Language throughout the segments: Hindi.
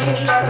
Música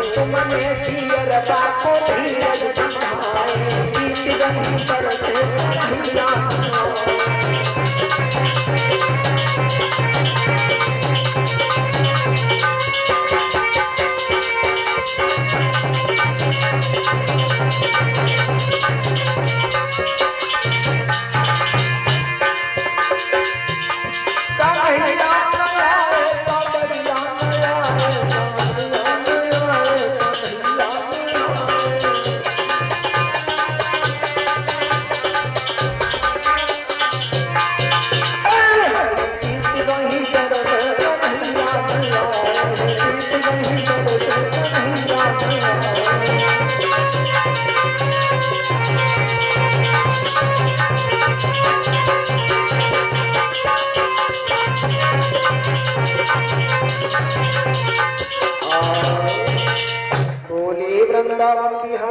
मन धीर बापो धीरज गीत गंग पर से हाँ। और बोले वृंदावन की हम